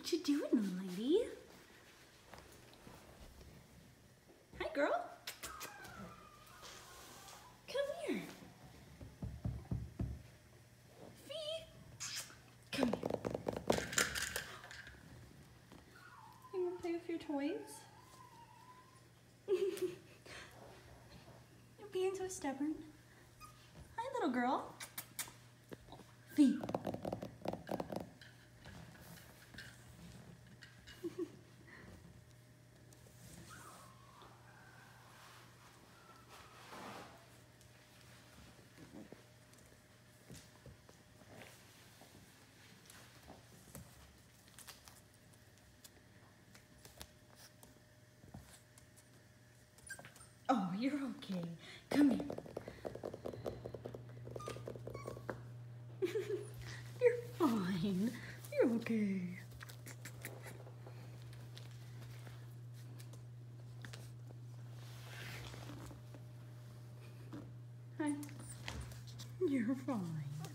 What you doing, lady? Hi, girl. Come here. Fe. Come here. You want to play with your toys? You're being so stubborn. Hi, little girl. Fe. You're okay. Come here. you're fine. You're okay. Hi. You're fine.